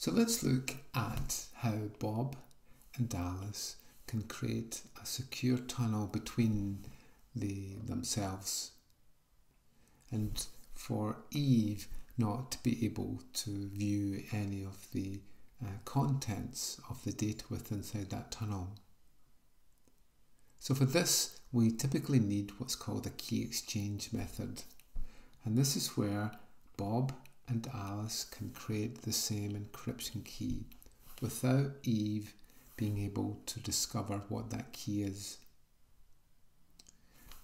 So let's look at how Bob and Alice can create a secure tunnel between the, themselves and for Eve not to be able to view any of the uh, contents of the data within inside that tunnel. So for this, we typically need what's called a key exchange method. And this is where Bob and Alice can create the same encryption key without Eve being able to discover what that key is.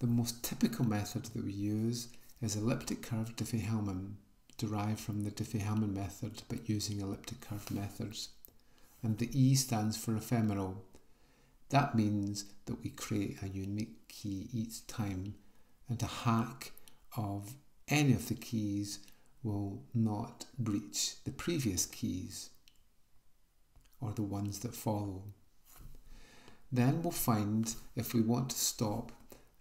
The most typical method that we use is elliptic curve Diffie-Hellman, derived from the Diffie-Hellman method but using elliptic curve methods. And the E stands for ephemeral. That means that we create a unique key each time and a hack of any of the keys will not breach the previous keys or the ones that follow. Then we'll find if we want to stop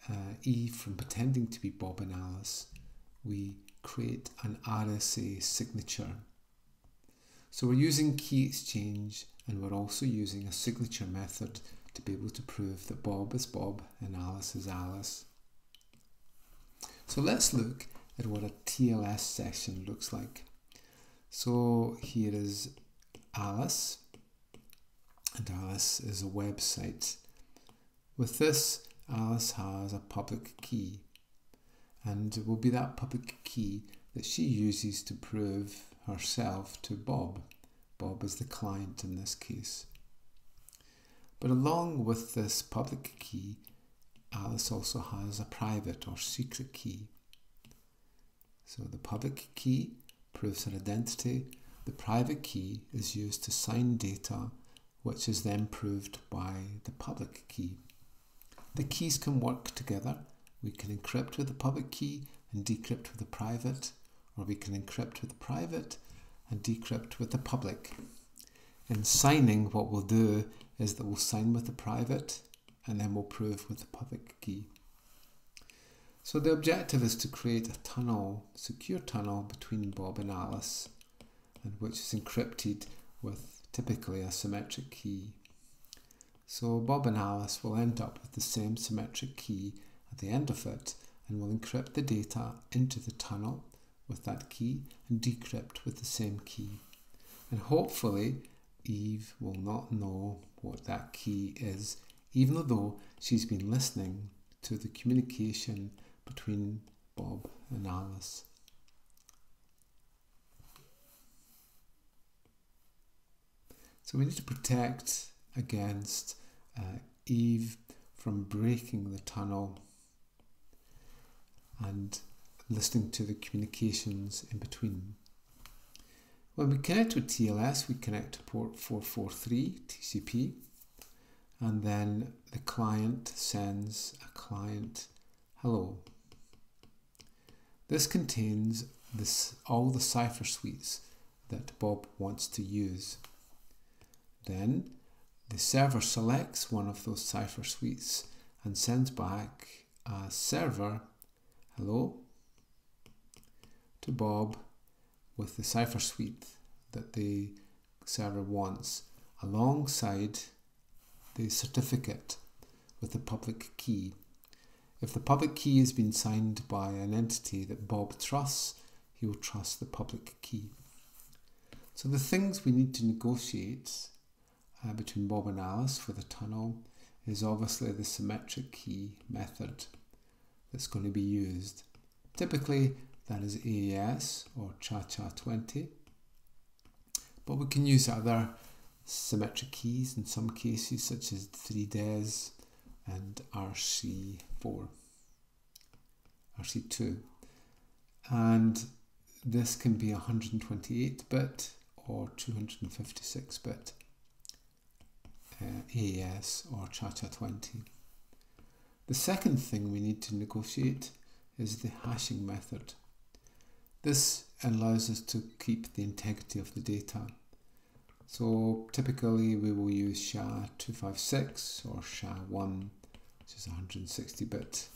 uh, Eve from pretending to be Bob and Alice, we create an RSA signature. So we're using key exchange and we're also using a signature method to be able to prove that Bob is Bob and Alice is Alice. So let's look at what a TLS session looks like. So here is Alice and Alice is a website. With this Alice has a public key and it will be that public key that she uses to prove herself to Bob. Bob is the client in this case. But along with this public key, Alice also has a private or secret key. So the public key proves her identity. The private key is used to sign data, which is then proved by the public key. The keys can work together. We can encrypt with the public key and decrypt with the private, or we can encrypt with the private and decrypt with the public. In signing, what we'll do is that we'll sign with the private and then we'll prove with the public key. So the objective is to create a tunnel, secure tunnel between Bob and Alice, and which is encrypted with typically a symmetric key. So Bob and Alice will end up with the same symmetric key at the end of it and will encrypt the data into the tunnel with that key and decrypt with the same key. And hopefully Eve will not know what that key is, even though she's been listening to the communication between Bob and Alice. So we need to protect against uh, Eve from breaking the tunnel and listening to the communications in between. When we connect with TLS, we connect to port 443 TCP, and then the client sends a client hello. This contains this, all the cipher suites that Bob wants to use. Then the server selects one of those cipher suites and sends back a server hello to Bob with the cipher suite that the server wants alongside the certificate with the public key. If the public key has been signed by an entity that Bob trusts, he will trust the public key. So the things we need to negotiate uh, between Bob and Alice for the tunnel is obviously the symmetric key method that's going to be used. Typically that is AES or CHA-CHA20 but we can use other symmetric keys in some cases such as 3DES and RC4 RC2 and this can be 128 bit or 256 bit uh, AES or CHA-CHA20. The second thing we need to negotiate is the hashing method. This allows us to keep the integrity of the data. So typically we will use SHA-256 or SHA-1, which is 160-bit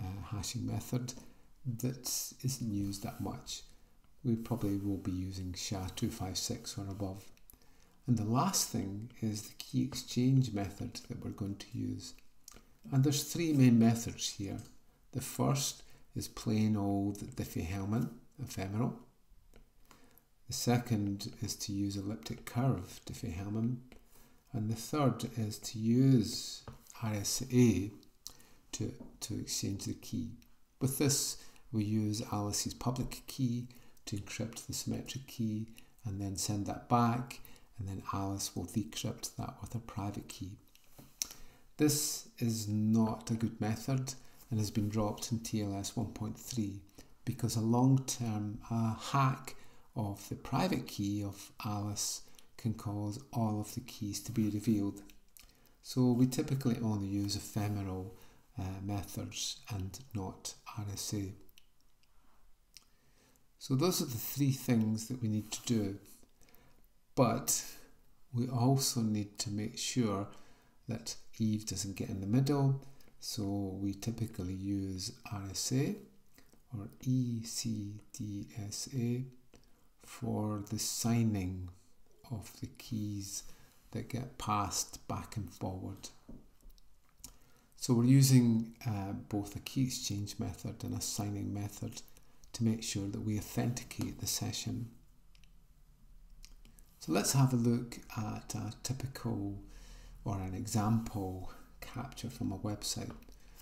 uh, hashing method that isn't used that much. we probably will be using SHA-256 or above. And the last thing is the key exchange method that we're going to use. And there's three main methods here. The first is plain old Diffie-Hellman ephemeral. The second is to use elliptic curve Diffie-Hellman. And the third is to use RSA to, to exchange the key. With this, we use Alice's public key to encrypt the symmetric key and then send that back and then Alice will decrypt that with her private key. This is not a good method and has been dropped in TLS 1.3 because a long-term uh, hack of the private key of Alice can cause all of the keys to be revealed. So we typically only use ephemeral uh, methods and not RSA. So those are the three things that we need to do. But we also need to make sure that Eve doesn't get in the middle. So we typically use RSA or ECDSA for the signing of the keys that get passed back and forward. So we're using uh, both a key exchange method and a signing method to make sure that we authenticate the session. So let's have a look at a typical or an example capture from a website.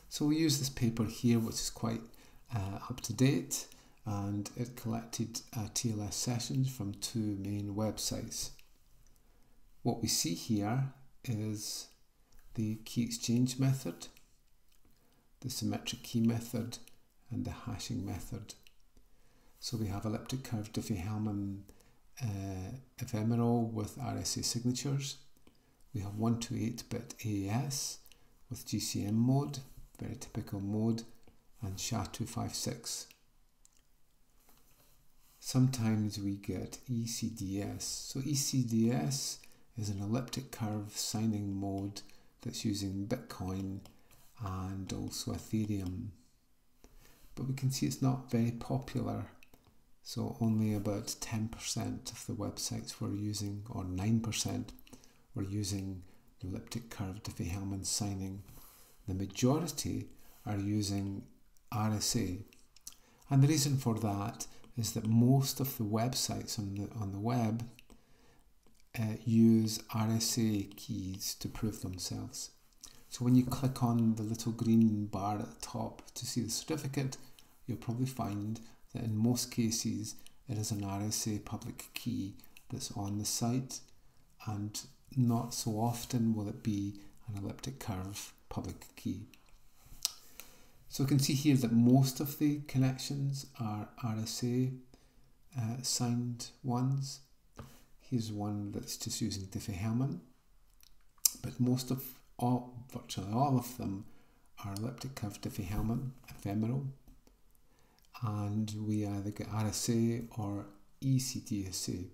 So we use this paper here which is quite uh, up to date and it collected uh, TLS sessions from two main websites. What we see here is the key exchange method, the symmetric key method and the hashing method. So we have elliptic curve Diffie-Hellman uh, ephemeral with RSA signatures. We have 128-bit AES with GCM mode, very typical mode, and SHA-256. Sometimes we get ECDS. So ECDS is an elliptic curve signing mode that's using Bitcoin and also Ethereum. But we can see it's not very popular so only about 10% of the websites we're using, or 9%, were using the elliptic curve Diffie-Hellman signing. The majority are using RSA. And the reason for that is that most of the websites on the, on the web uh, use RSA keys to prove themselves. So when you click on the little green bar at the top to see the certificate, you'll probably find that in most cases it is an RSA public key that's on the site and not so often will it be an elliptic curve public key. So we can see here that most of the connections are RSA uh, signed ones. Here's one that's just using Diffie-Hellman, but most of all, virtually all of them are elliptic curve Diffie-Hellman, ephemeral, and we either get RSA or ECDSA.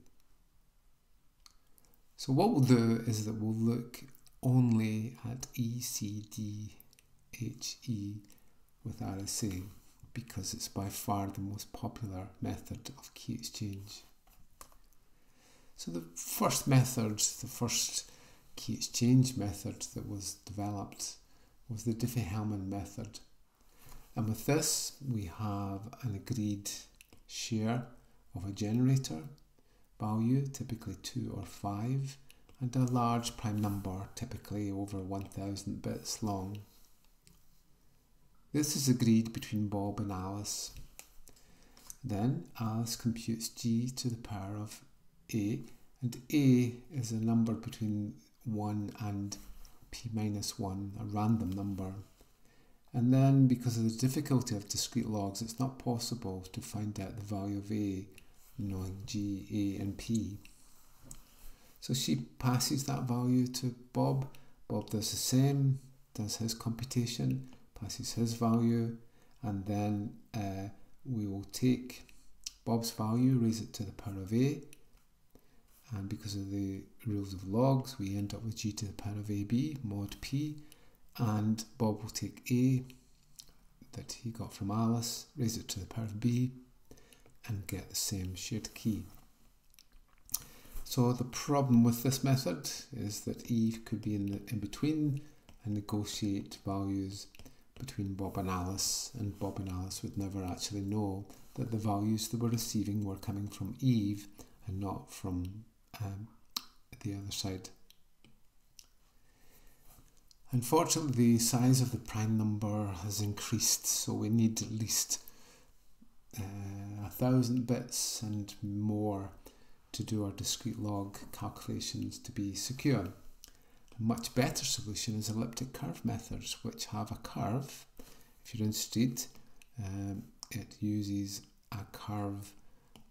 So what we'll do is that we'll look only at ECDHE with RSA because it's by far the most popular method of key exchange. So the first method, the first key exchange method that was developed was the Diffie-Hellman method. And with this, we have an agreed share of a generator value, typically 2 or 5, and a large prime number, typically over 1000 bits long. This is agreed between Bob and Alice. Then Alice computes g to the power of a, and a is a number between 1 and p minus 1, a random number. And then because of the difficulty of discrete logs, it's not possible to find out the value of A knowing G, A and P. So she passes that value to Bob. Bob does the same, does his computation, passes his value, and then uh, we will take Bob's value, raise it to the power of A, and because of the rules of logs, we end up with g to the power of AB, mod P, and Bob will take A that he got from Alice, raise it to the power of B, and get the same shared key. So the problem with this method is that Eve could be in, the, in between and negotiate values between Bob and Alice, and Bob and Alice would never actually know that the values they were receiving were coming from Eve and not from um, the other side. Unfortunately, the size of the prime number has increased, so we need at least uh, a thousand bits and more to do our discrete log calculations to be secure. A much better solution is elliptic curve methods, which have a curve. If you're interested, um, it uses a curve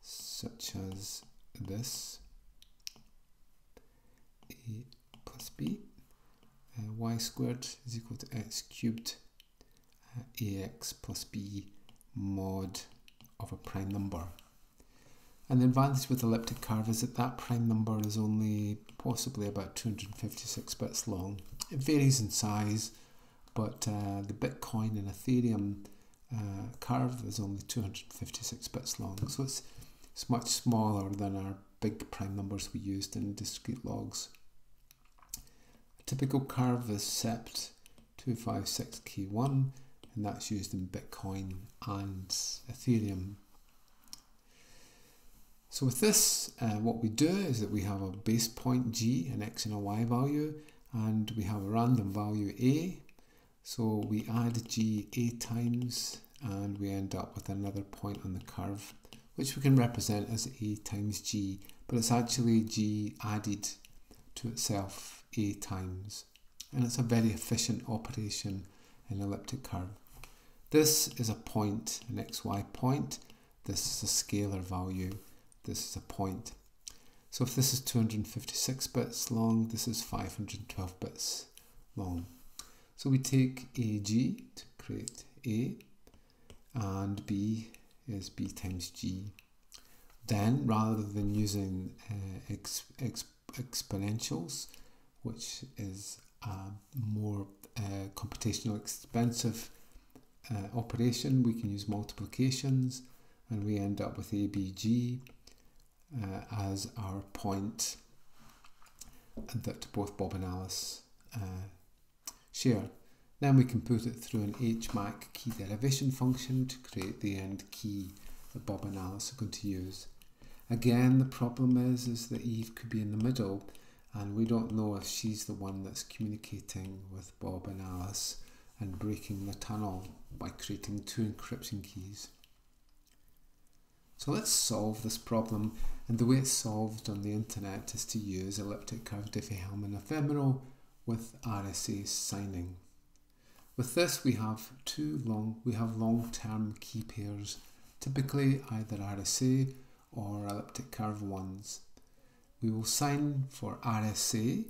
such as this a plus b uh, y squared is equal to x cubed uh, ax plus b mod of a prime number. And the advantage with elliptic curve is that that prime number is only possibly about 256 bits long. It varies in size, but uh, the Bitcoin and Ethereum uh, curve is only 256 bits long, so it's, it's much smaller than our big prime numbers we used in discrete logs. Typical curve is SEPT 256K1 and that's used in Bitcoin and Ethereum. So with this, uh, what we do is that we have a base point g, an x and a y value, and we have a random value a. So we add g a times, and we end up with another point on the curve, which we can represent as a times g, but it's actually g added to itself a times. And it's a very efficient operation in elliptic curve. This is a point, an xy point. This is a scalar value. This is a point. So if this is 256 bits long, this is 512 bits long. So we take AG to create A, and B is B times G. Then, rather than using uh, ex, ex, exponentials, which is a more uh, computational expensive uh, operation, we can use multiplications and we end up with ABG uh, as our point that both Bob and Alice uh, share. Then we can put it through an HMAC key derivation function to create the end key that Bob and Alice are going to use. Again, the problem is, is that Eve could be in the middle and we don't know if she's the one that's communicating with Bob and Alice and breaking the tunnel by creating two encryption keys. So let's solve this problem and the way it's solved on the internet is to use elliptic curve Diffie-Hellman ephemeral with RSA signing. With this we have two long we have long-term key pairs, typically either RSA or elliptic curve ones. We will sign for RSA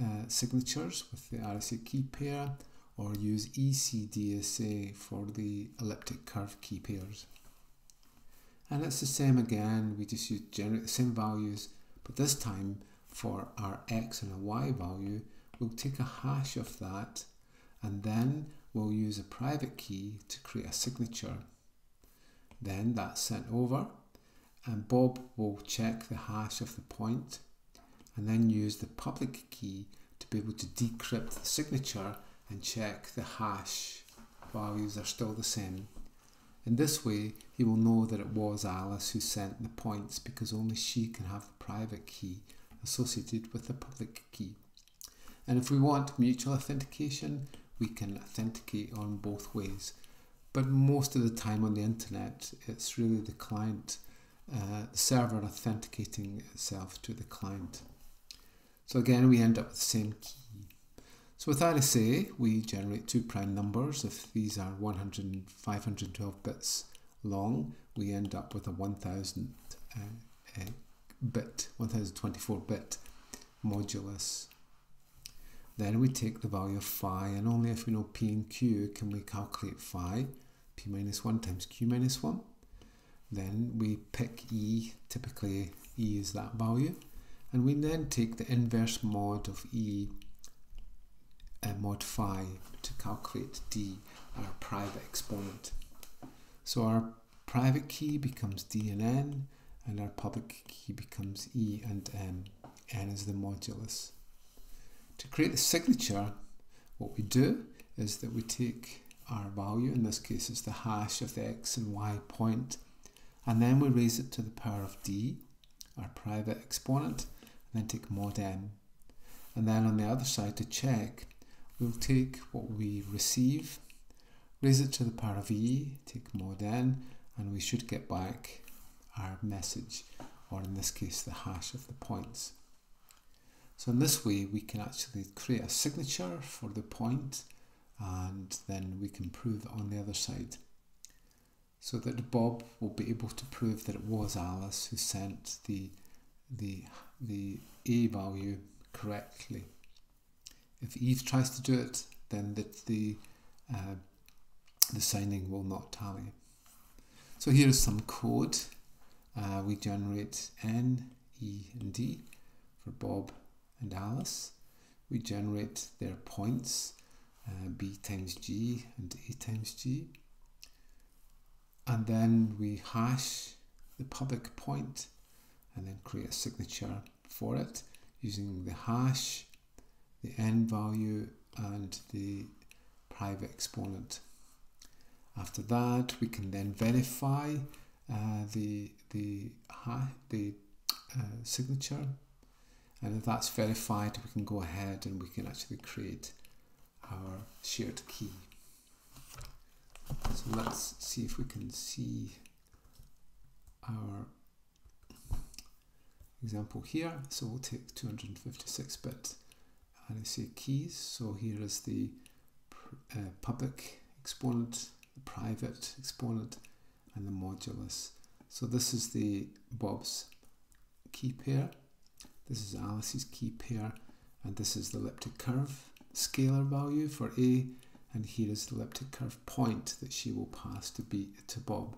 uh, signatures with the RSA key pair or use ECDSA for the elliptic curve key pairs. And it's the same again, we just use generate the same values, but this time for our x and a y value, we'll take a hash of that and then we'll use a private key to create a signature. Then that's sent over and Bob will check the hash of the point and then use the public key to be able to decrypt the signature and check the hash values are still the same. In this way, he will know that it was Alice who sent the points because only she can have the private key associated with the public key. And if we want mutual authentication, we can authenticate on both ways. But most of the time on the internet, it's really the client, uh, the server authenticating itself to the client. So again, we end up with the same key so with RSA, we generate two prime numbers. If these are 100 512 bits long, we end up with a 1000 uh, uh, bit, 1024 bit modulus. Then we take the value of phi, and only if we know p and q can we calculate phi, p minus 1 times q minus 1. Then we pick e, typically e is that value, and we then take the inverse mod of e uh, mod phi to calculate d, our private exponent. So our private key becomes D and N, and our public key becomes E and M. N is the modulus. To create the signature, what we do is that we take our value, in this case it's the hash of the x and y point, and then we raise it to the power of d, our private exponent, and then take mod m. And then on the other side to check, we'll take what we receive, raise it to the power of e, take mod n, and we should get back our message, or in this case the hash of the points. So in this way we can actually create a signature for the point and then we can prove on the other side. So that Bob will be able to prove that it was Alice who sent the, the, the A value correctly. If Eve tries to do it, then the, the, uh, the signing will not tally. So here is some code. Uh, we generate N, E and D for Bob and Alice. We generate their points uh, b times g and a times g. And then we hash the public point and then create a signature for it using the hash, the n value and the private exponent. After that, we can then verify uh, the the the uh, signature, and if that's verified, we can go ahead and we can actually create our shared key. So let's see if we can see our example here. So we'll take 256 bit RSA keys. So here is the uh, public exponent, the private exponent, and the modulus. So this is the Bob's key pair. This is Alice's key pair, and this is the elliptic curve scalar value for A, and here is the elliptic curve point that she will pass to B to Bob.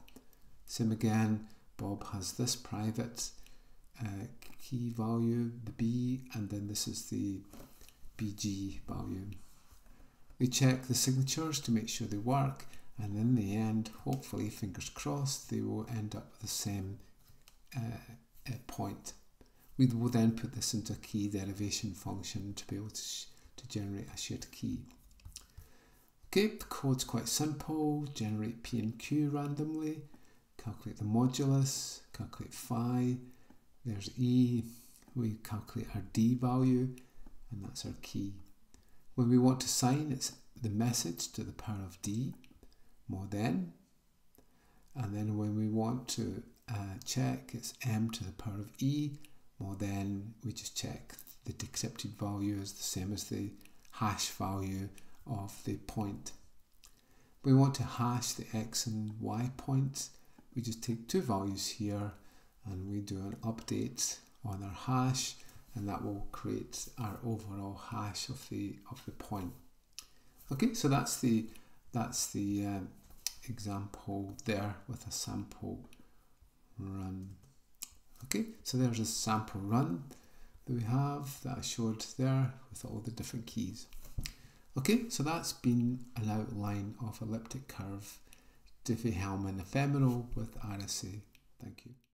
Same again, Bob has this private uh, key value, the B, and then this is the BG value. We check the signatures to make sure they work, and in the end, hopefully, fingers crossed, they will end up with the same uh, uh, point. We will then put this into a key derivation function to be able to to generate a shared key. Okay, the code's quite simple. Generate P and Q randomly, calculate the modulus, calculate phi, there's E, we calculate our D value, and that's our key. When we want to sign, it's the message to the power of D, mod n, and then when we want to uh, check, it's M to the power of E, mod n, we just check the accepted value is the same as the hash value of the point. We want to hash the x and y points. We just take two values here and we do an update on our hash and that will create our overall hash of the of the point. Okay, so that's the that's the um, example there with a sample run. Okay, so there's a sample run that we have that I showed there with all the different keys. Okay, so that's been an outline of elliptic curve Diffie-Hellman ephemeral with RSA. Thank you.